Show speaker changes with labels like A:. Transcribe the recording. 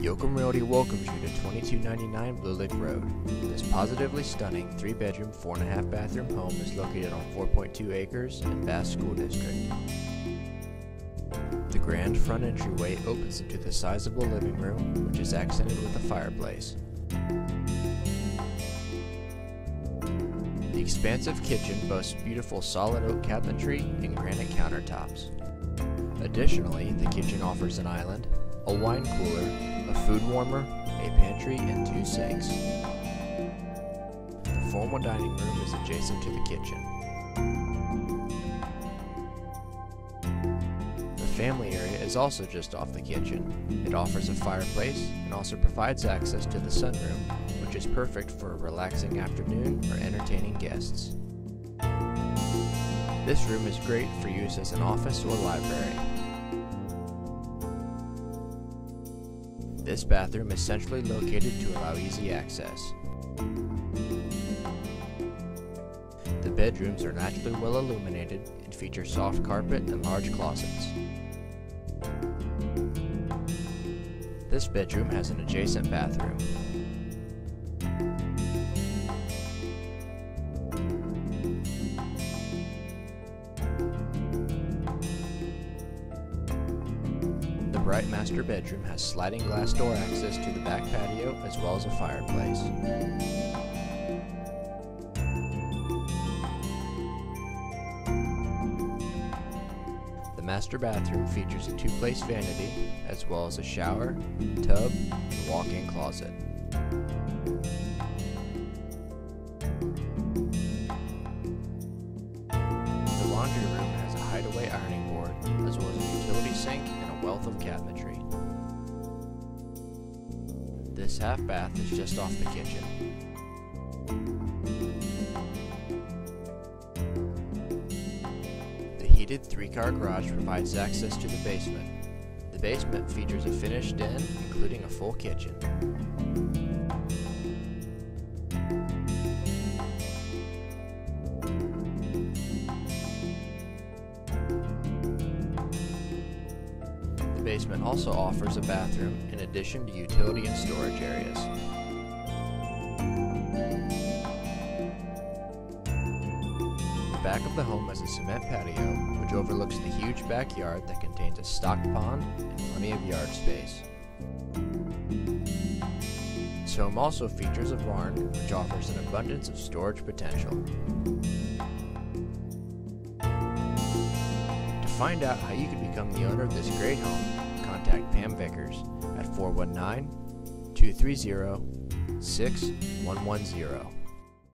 A: Yocum Realty welcomes you to 2299 Bluelick Road. This positively stunning 3 bedroom, 4.5 bathroom home is located on 4.2 acres in Bath School District. The grand front entryway opens into the sizable living room, which is accented with a fireplace. The expansive kitchen boasts beautiful solid oak cabinetry and granite countertops. Additionally, the kitchen offers an island, a wine cooler, a food warmer, a pantry, and two sinks. The formal dining room is adjacent to the kitchen. The family area is also just off the kitchen. It offers a fireplace and also provides access to the sunroom, which is perfect for a relaxing afternoon or entertaining guests. This room is great for use as an office or library. This bathroom is centrally located to allow easy access. The bedrooms are naturally well illuminated and feature soft carpet and large closets. This bedroom has an adjacent bathroom. Bright master bedroom has sliding glass door access to the back patio as well as a fireplace. The master bathroom features a two-place vanity as well as a shower, tub, and walk-in closet. Cabinetry. This half bath is just off the kitchen. The heated three-car garage provides access to the basement. The basement features a finished den, including a full kitchen. Basement also offers a bathroom in addition to utility and storage areas. The back of the home has a cement patio which overlooks the huge backyard that contains a stocked pond and plenty of yard space. This home also features a barn which offers an abundance of storage potential. Find out how you can become the owner of this great home, contact Pam Vickers at 419 230 6110.